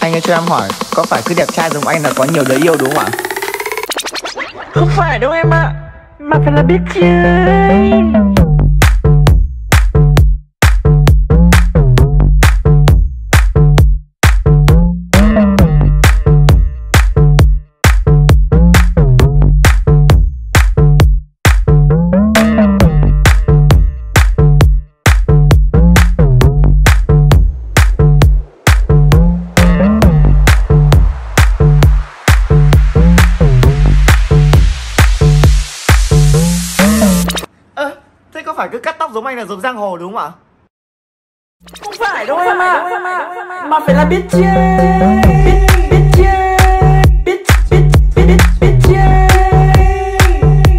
Anh ơi cho em hỏi, Có phải cứ đẹp trai giống anh là có nhiều đứa yêu đúng không ạ? Không phải đâu em ạ, Mà phải là biết chơi phải cứ cắt tóc giống anh là giống giang hồ đúng không ạ? Không phải đâu em ạ. Mà phải là biết chơi Biết, biết chơi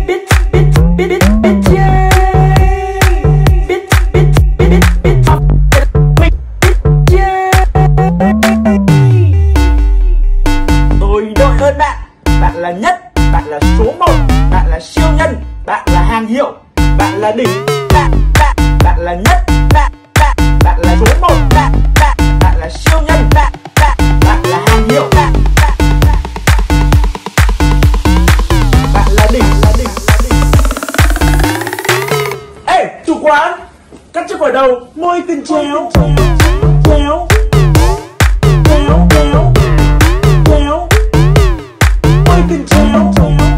Biết, biết, biết, biết, biết Bạn là nhất Bạn là số một Bạn là siêu nhân Bạn là hàng hiệu bạn là đỉnh Bạn, bạn, bạn là nhất Bạn, bạn, bạn là số một Bạn, bạn, bạn là siêu nhân Bạn, bạn, bạn là hàng hiệu Bạn, bạn, bạn, là đỉnh là đỉnh là đỉnh. Ê, chủ quán Cắt chiếc khỏi đầu Môi tình chéo. Chéo Chéo Chéo Chéo Môi tình Chéo.